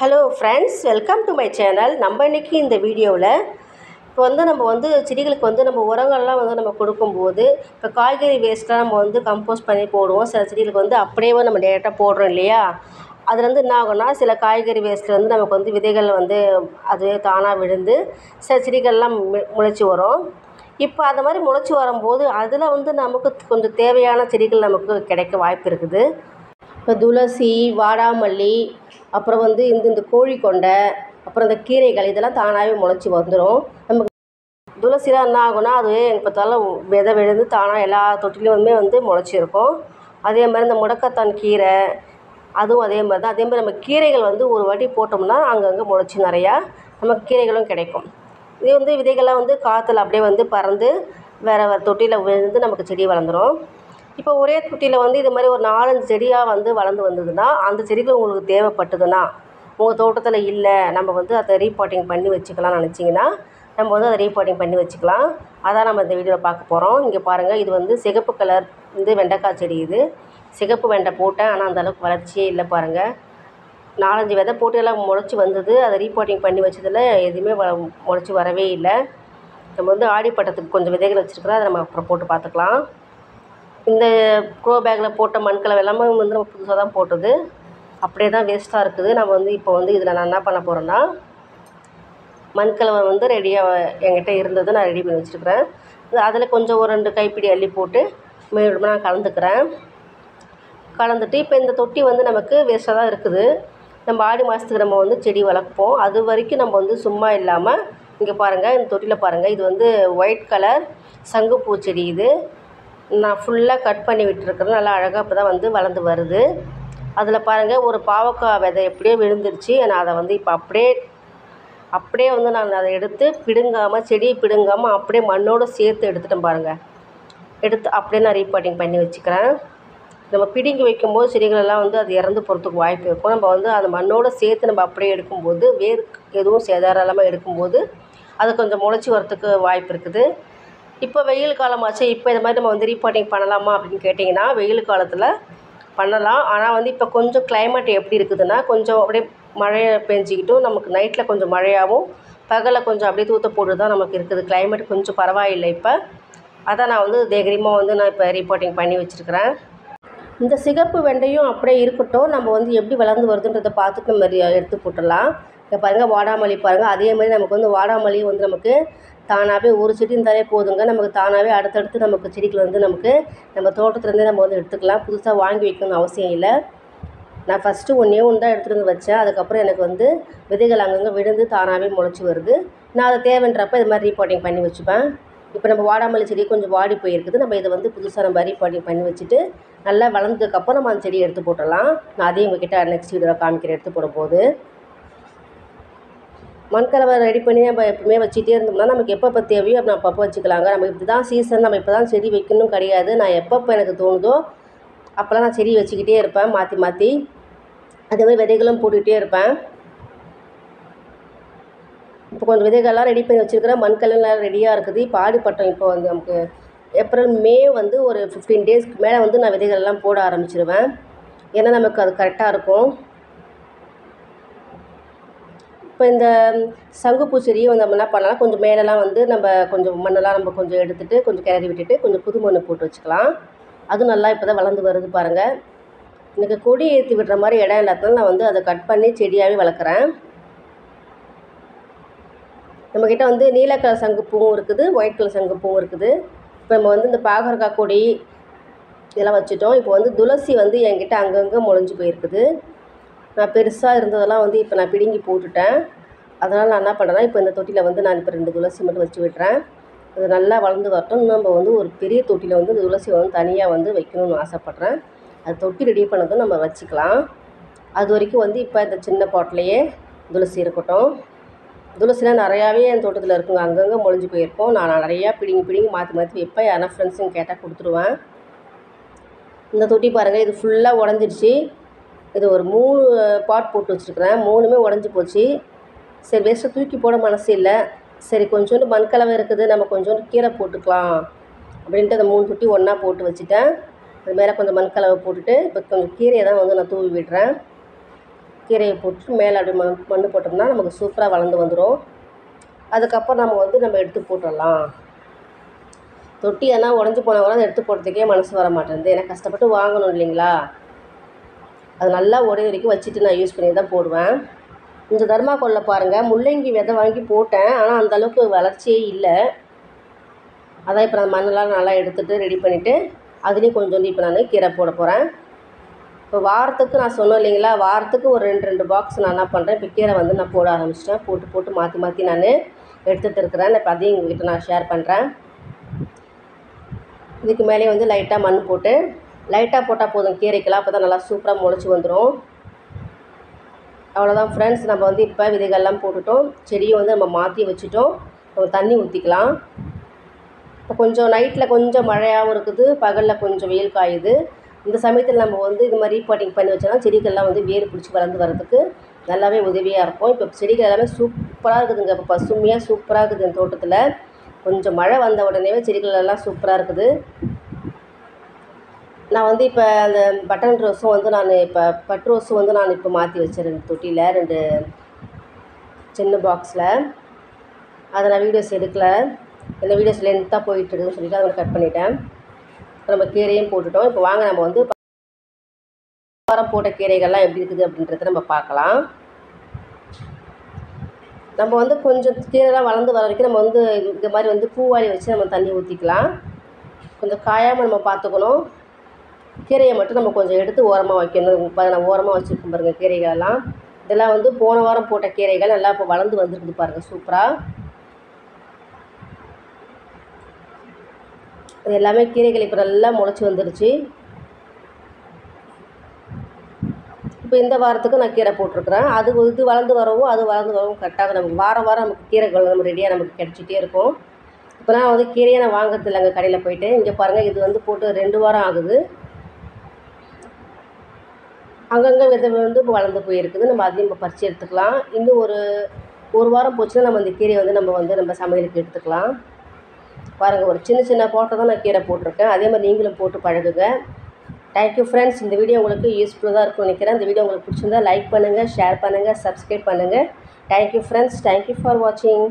Hello friends welcome to my channel நம்ம இன்றைக்கி இந்த வீடியோவில் இப்போ வந்து நம்ம வந்து செடிகளுக்கு வந்து நம்ம உரங்கள்லாம் வந்து நம்ம கொடுக்கும்போது இப்போ காய்கறி வேஸ்ட்லாம் நம்ம வந்து கம்போஸ்ட் பண்ணி போடுவோம். சில செடிகளுக்கு வந்து அப்படியே நம்ம டேரெக்டாக போடுறோம் இல்லையா? அதில் வந்து என்ன ஆகும்னா சில காய்கறி வேஸ்ட்டில் வந்து நமக்கு வந்து விதைகள் வந்து அதுவே தானாக விழுந்து சில செடிகள்லாம் மு- முளைச்சி வரும். இப்போ அதை மாதிரி முளைச்சி வரும்போது அதில் வந்து நமக்கு கொஞ்சம் தேவையான செடிகள் நமக்கு கிடைக்க வாய்ப்பு இருக்குது. இப்போ துளசி வாடாமல்லி அப்புறம் வந்து இந்த இந்த கோழிக்கொண்டை அப்புறம் இந்த கீரைகள் இதெல்லாம் தானாகவே முளைச்சி வந்துடும் நமக்கு துளசிலாம் என்ன ஆகும்னா அதுவே இப்போ பார்த்தாலும் விதை விழுந்து தானாக எல்லா தொட்டிலையுமே வந்து முளைச்சிருக்கும். அதே மாதிரி இந்த முடக்கத்தான் கீரை அதுவும் அதே மாதிரி தான். அதே மாதிரி நம்ம கீரைகள் வந்து ஒரு வாட்டி போட்டோம்னா அங்கங்கே முளைச்சி நிறையா நமக்கு கீரைகளும் கிடைக்கும். இது வந்து விதைகள்லாம் வந்து காற்றுல அப்படியே வந்து பறந்து வேறு வேறு தொட்டியில் விழுந்து நமக்கு செடி வளர்ந்துடும் இப்போ ஒரே தொட்டியில் வந்து இது மாதிரி ஒரு நாலஞ்சு செடியாக வந்து வளர்ந்து வந்ததுன்னா அந்த செடிகள் உங்களுக்கு தேவைப்பட்டதுன்னா உங்கள் தோட்டத்தில் இல்லை நம்ம வந்து அதை ரீபாட்டிங் பண்ணி வச்சுக்கலாம்னு நினச்சிங்கன்னா நம்ம வந்து அதை ரீபாட்டிங் பண்ணி வச்சுக்கலாம். அதான் நம்ம இந்த வீடியோவில் பார்க்க போகிறோம் இங்கே பாருங்கள் இது வந்து சிகப்பு கலர் வந்து வெண்டைக்காய் செடி இது. சிகப்பு வெண்டை போட்டேன் ஆனால் அந்த அளவுக்கு வளர்ச்சியே இல்லை பாருங்கள் நாலஞ்சு விதை போட்டு எல்லாம் முளைச்சி வந்தது அதை ரீபாட்டிங் பண்ணி வச்சதில் எதுவுமே வ முளைச்சி வரவே இல்லை. நம்ம வந்து ஆடிப்பட்டத்துக்கு கொஞ்சம் விதைகள் வச்சுருக்குறோம் அதை நம்ம அப்புறம் போட்டு பார்த்துக்கலாம். இந்த க்ரோ பேக்கில் போட்ட மண்கலவை எல்லாமே வந்து நம்ம புதுசாக தான் போட்டது. அப்படியே தான் வேஸ்ட்டாக இருக்குது. நம்ம வந்து இப்போ வந்து இதில் நான் என்ன பண்ண போகிறேன்னா மண்கலவை வந்து ரெடியாக என்கிட்ட இருந்தது. நான் ரெடி பண்ணி வச்சுருக்கிறேன். அதில் கொஞ்சம் ஒரு ரெண்டு கைப்பிடி அள்ளி போட்டு மேலும் நான் கலந்துக்கிறேன். கலந்துட்டு இப்போ இந்த தொட்டி வந்து நமக்கு வேஸ்ட்டாக தான் இருக்குது. நம்ம ஆடி மாதத்துக்கு நம்ம வந்து செடி வளர்ப்போம். அது வரைக்கும் நம்ம வந்து சும்மா இல்லாமல் இங்கே பாருங்கள் இந்த தொட்டியில் பாருங்கள் இது வந்து ஒயிட் கலர் சங்குப்பூ செடி இது. நான் ஃபுல்லாக கட் பண்ணி விட்டுருக்குறேன் நல்லா அழகாக இப்போ தான் வந்து வளர்ந்து வருது. அதில் பாருங்கள் ஒரு பாவக்காய் விதை எப்படியோ விழுந்துருச்சு. நான் அதை வந்து இப்போ அப்படியே அப்படியே வந்து நான் அதை எடுத்து பிடுங்காமல் செடியை பிடுங்காமல் அப்படியே மண்ணோடு சேர்த்து எடுத்துட்டேன் பாருங்கள் எடுத்து அப்படியே நான் ரீபாட்டிங் பண்ணி வச்சுக்கிறேன். நம்ம பிடுங்கி வைக்கும்போது செடிகளெல்லாம் வந்து அது இறந்து போகிறதுக்கு வாய்ப்பு இருக்கும். நம்ம வந்து அந்த மண்ணோடு சேர்த்து நம்ம அப்படியே எடுக்கும்போது வேர் எதுவும் சேதாரம் இல்லாமல் எடுக்கும்போது அது கொஞ்சம் முளைச்சி வரத்துக்கு வாய்ப்பு இருக்குது. இப்போ வெயில் காலமாச்சு இப்போ இது மாதிரி நம்ம வந்து ரீபாட்டிங் பண்ணலாமா அப்படின்னு கேட்டிங்கன்னா வெயில் காலத்தில் பண்ணலாம். ஆனால் வந்து இப்போ கொஞ்சம் கிளைமேட் எப்படி இருக்குதுன்னா கொஞ்சம் அப்படியே மழையை பெஞ்சிக்கிட்டும் நமக்கு நைட்டில் கொஞ்சம் மழையாகவும் பகலில் கொஞ்சம் அப்படியே தூத்த போட்டு தான் நமக்கு இருக்குது. கிளைமேட் கொஞ்சம் பரவாயில்லை இப்போ. அதான் நான் வந்து தைரியமாக வந்து நான் இப்போ ரீபாட்டிங் பண்ணி வச்சுருக்கிறேன். இந்த சிகப்பு வெண்டையும் அப்படியே இருக்கட்டும். நம்ம வந்து எப்படி வளர்ந்து வருதுன்றதை பார்த்துட்டு நம்ம எடுத்து போட்டுடலாம். இப்போ பாருங்கள் வாடாமல்லி பாருங்கள் அதே மாதிரி நமக்கு வந்து வாடாமல்லி வந்து நமக்கு தானாகவே ஒரு செடி இருந்தாலே போதுங்க. நமக்கு தானாகவே அடுத்தடுத்து நமக்கு செடிகள் வந்து நமக்கு நம்ம தோட்டத்துலேருந்தே நம்ம வந்து எடுத்துக்கலாம். புதுசாக வாங்கி வைக்கணும்னு அவசியம் இல்லை. நான் ஃபஸ்ட்டு ஒன்றே ஒன்று தான் எடுத்துகிட்டு வந்து வச்சேன். அதுக்கப்புறம் எனக்கு வந்து விதைகள் அங்கங்கே விழுந்து தானாகவே முளைச்சி வருது. நான் அதை தேவைன்றப்ப இது மாதிரி ரீபாட்டிங் பண்ணி வச்சுப்பேன். இப்போ நம்ம வாடாமல்லி செடி கொஞ்சம் வாடி போயிருக்குது. நம்ம இதை வந்து புதுசாக நம்ம ரீபாட்டிங் பண்ணி வச்சுட்டு நல்லா வளர்ந்ததுக்கப்புறம் நம்ம அந்த செடியை எடுத்து போட்டுடலாம். நான் அதையும் உங்ககிட்ட நெக்ஸ்ட் வீடியோவில் காமிக்கிறேன். எடுத்து போடும்போது மண்கலவை ரெடி பண்ணி நம்ம எப்பவுமே வச்சுட்டே இருந்தோம்னா நமக்கு எப்பப்போ தேவையோ அப்போ அப்பப்போ வச்சுக்கலாங்க. நம்ம இப்படி தான் சீசன் நம்ம இப்போ தான் செடி வைக்கணும் கிடையாது. நான் எப்பப்போ எனக்கு தோணுதோ அப்போல்லாம் நான் செடி வச்சுக்கிட்டே இருப்பேன். மாற்றி மாற்றி அதே மாதிரி விதைகளும் போட்டுக்கிட்டே இருப்பேன். இப்போ கொஞ்சம் விதைகள்லாம் ரெடி பண்ணி வச்சுருக்கிறேன். மண்கல்லாம் ரெடியாக இருக்குது. இப்போ ஆடிப்பட்டம் இப்போ வந்து நமக்கு ஏப்ரல் மே வந்து ஒரு ஃபிஃப்டீன் டேஸ்க்கு மேலே வந்து நான் விதைகள்லாம் போட ஆரம்பிச்சிருவேன். ஏன்னா நமக்கு அது கரெக்டாக இருக்கும். இப்போ இந்த சங்குப்பூ செடியை வந்து நம்ம என்ன பண்ணலாம்? கொஞ்சம் மேலெலாம் வந்து நம்ம கொஞ்சம் மண்ணெல்லாம் நம்ம கொஞ்சம் எடுத்துகிட்டு கொஞ்சம் கிளறி விட்டுட்டு கொஞ்சம் புது மண் போட்டு வச்சுக்கலாம். அதுவும் நல்லா இப்போ தான் வளர்ந்து வருது பாருங்கள் எனக்கு கொடி ஏற்றி விடுற மாதிரி இடம் இல்லாதனால நான் வந்து அதை கட் பண்ணி செடியாகவே வளர்க்குறேன். நம்மக்கிட்ட வந்து நீலக்கலர் சங்குப்பூவும் இருக்குது ஒயிட் கலர் சங்குப்பூவும் இருக்குது. இப்போ நம்ம வந்து இந்த பாகற்காய் கொடி இதெல்லாம் வச்சுட்டோம். இப்போ வந்து துளசி வந்து என்கிட்ட அங்கங்கே முளைஞ்சு போயிருக்குது. நான் பெருசாக இருந்ததெல்லாம் வந்து இப்போ நான் பிடுங்கி போட்டுட்டேன். அதனால் நான் என்ன பண்ணுறேன்னா இப்போ இந்த தொட்டியில் வந்து நான் இப்போ ரெண்டு துளசி மட்டும் வச்சு விட்டுறேன். அது நல்லா வளர்ந்து வரட்டும். நம்ம வந்து ஒரு பெரிய தொட்டியில் வந்து இந்த துளசி வந்து தனியாக வந்து வைக்கணும்னு ஆசைப்பட்றேன். அது தொட்டி ரெடி பண்ணதும் நம்ம வச்சுக்கலாம். அது வரைக்கும் வந்து இப்போ இந்த சின்ன பாட்டிலையே துளசி இருக்கட்டும். துளசிலாம் நிறையாவே என் தோட்டத்தில் இருக்குங்க. அங்கங்கே முளைஞ்சு போயிருக்கோம். நான் நிறையா பிடிங்கி பிடிங்கி மாற்றி மாற்றி வைப்பேன். யாரா ஃப்ரெண்ட்ஸுங்க கேட்டால் கொடுத்துருவேன். இந்த தொட்டி பாருங்கள் இது ஃபுல்லாக உடஞ்சிடுச்சு. இது ஒரு மூணு பாட் போட்டு வச்சுருக்குறேன். மூணுமே உடஞ்சி போச்சு. சரி வேஸ்ட்டாக தூக்கி போட மனசு இல்லை. சரி கொஞ்சோண்டு மண்கலவை இருக்குது நம்ம கொஞ்சோண்டு கீரை போட்டுக்கலாம். அப்படின்ட்டு அந்த மூணு தொட்டி ஒன்றா போட்டு வச்சுட்டேன். அது மேலே கொஞ்சம் மண்கலவை போட்டுட்டு இப்போ கொஞ்சம் கீரையை தான் வந்து நான் தூவி விடுறேன். கீரையை போட்டு மேலே அப்படி மண் மண் போட்டோம்னா நமக்கு சூப்பராக வளர்ந்து வந்துடும் அதுக்கப்புறம் நம்ம வந்து நம்ம எடுத்து போட்டுடலாம். தொட்டி எதனா உடஞ்சி போனால் கூட அதை எடுத்து போடுறதுக்கே மனசு வர மாட்டேங்குது. ஏன்னா கஷ்டப்பட்டு வாங்கணும் இல்லைங்களா? அது நல்லா உடைய வரைக்கும் வச்சுட்டு நான் யூஸ் பண்ணி தான் போடுவேன். இந்த தர்மாக்கோலில் பாருங்கள் முள்ளங்கி விதை வாங்கி போட்டேன். ஆனால் அந்தளவுக்கு வளர்ச்சியே இல்லை. அதான் இப்போ நான் மண்ணெல்லாம் நல்லா எடுத்துகிட்டு ரெடி பண்ணிவிட்டு அதுலேயும் கொஞ்சோண்டு இப்போ நான் கீரை போட போகிறேன் இப்போ வாரத்துக்கு நான் சொன்னேன் இல்லைங்களா வாரத்துக்கு ஒரு ரெண்டு ரெண்டு பாக்ஸ் நான் என்ன பண்ணுறேன் இப்போ கீரை வந்து நான் போட ஆரம்பிச்சிட்டேன். போட்டு போட்டு மாற்றி மாற்றி நான் எடுத்துகிட்டு இருக்கிறேன். இப்போ அதையும் உங்ககிட்ட நான் ஷேர் பண்ணுறேன் இதுக்கு மேலே வந்து லைட்டாக மண் போட்டு லைட்டாக போட்டால் போதும் கீரைக்கெல்லாம். அப்போ தான் நல்லா சூப்பராக முளைச்சி வந்துடும் அவ்வளோதான் ஃப்ரெண்ட்ஸ் நம்ம வந்து இப்போ விதைகள்லாம் போட்டுட்டோம். செடியை வந்து நம்ம மாற்றி வச்சுட்டோம். நம்ம தண்ணி ஊற்றிக்கலாம் இப்போ கொஞ்சம் நைட்டில் கொஞ்சம் மழையாகவும் இருக்குது. பகலில் கொஞ்சம் வெயில் காயுது. இந்த சமயத்தில் நம்ம வந்து இது மாதிரி ரீபாட்டிங் பண்ணி வச்சோன்னா செடிகள்லாம் வந்து வேர் பிடிச்சி வளர்ந்து வரதுக்கு நல்லாவே உதவியாக இருக்கும். இப்போ செடிகள் எல்லாமே சூப்பராக இருக்குதுங்க. இப்போ பசுமையாக சூப்பராக இருக்குது இந்த தோட்டத்தில். கொஞ்சம் மழை வந்த உடனேவே செடிகள் எல்லாம் சூப்பராக இருக்குது. நான் வந்து இப்போ அந்த பட்டன் ரோஸும் வந்து நான் இப்போ பட் ரோஸும் வந்து நான் இப்போ மாற்றி வச்சேன் ரெண்டு தொட்டியில் ரெண்டு சின்ன பாக்ஸில் அதை நான் வீடியோஸ் எடுக்கலை. இந்த வீடியோஸ் லென்த்தாக போயிட்டுருக்குன்னு சொல்லிட்டு அதை கட் பண்ணிட்டேன். இப்போ நம்ம கீரையும் போட்டுட்டோம். இப்போ வாங்க நம்ம வந்து வாரம் போட்ட கீரைகள்லாம் எப்படி இருக்குது அப்படின்றத நம்ம பார்க்கலாம். நம்ம வந்து கொஞ்சம் கீரைலாம் வளர்ந்து வர வரைக்கும் நம்ம வந்து இந்த மாதிரி வந்து பூவாளி வச்சு நம்ம தண்ணி ஊற்றிக்கலாம் கொஞ்சம் காயாமல் நம்ம பார்த்துக்கணும். கீரையை மட்டும் நம்ம கொஞ்சம் எடுத்து ஓரமாக வைக்கணும். இப்போ நான் ஓரமாக வச்சுருக்கோம் பாருங்கள் கீரைகளெல்லாம் இதெல்லாம் வந்து போன வாரம் போட்ட கீரைகள் நல்லா இப்போ வளர்ந்து வந்துருக்குது பாருங்கள் சூப்பராக இது எல்லாமே கீரைகள் இப்போ நல்லா முளைச்சி வந்துருச்சு. இப்போ இந்த வாரத்துக்கு நான் கீரை போட்டிருக்கிறேன். அது இது வளர்ந்து வரவும் அது வளர்ந்து வரவும் கரெக்டாக நமக்கு. வாரம் வாரம் நமக்கு கீரைகள் நம்ம ரெடியாக நமக்கு கிடச்சிட்டே இருக்கும். இப்போ நான் வந்து கீரையை நான் வாங்குறது இல்லைங்க கடையில் போயிட்டு. இங்கே பாருங்கள் இது வந்து போட்டு ரெண்டு வாரம் ஆகுது. அங்கங்கே வித வந்து இப்போ வளர்ந்து போயிருக்குது. நம்ம அதையும் இப்போ பறித்து எடுத்துக்கலாம். இன்னும் ஒரு ஒரு வாரம் போச்சுன்னா நம்ம இந்த கீரையை வந்து நம்ம வந்து நம்ம சமையலுக்கு எடுத்துக்கலாம். பாருங்கள் ஒரு சின்ன சின்ன போட்டோ தான் நான் கீரை போட்டிருக்கேன். அதே மாதிரி நீங்களும் போட்டு பழகுங்க. தேங்க்யூ ஃப்ரெண்ட்ஸ் இந்த வீடியோ உங்களுக்கு யூஸ்ஃபுல்லாக இருக்கும்னு நினைக்கிறேன். இந்த வீடியோ உங்களுக்கு பிடிச்சிருந்தா லைக் பண்ணுங்கள் ஷேர் பண்ணுங்கள் சப்ஸ்கிரைப் பண்ணுங்கள் தேங்க்யூ ஃப்ரெண்ட்ஸ் தேங்க்யூ ஃபார் வாட்சிங்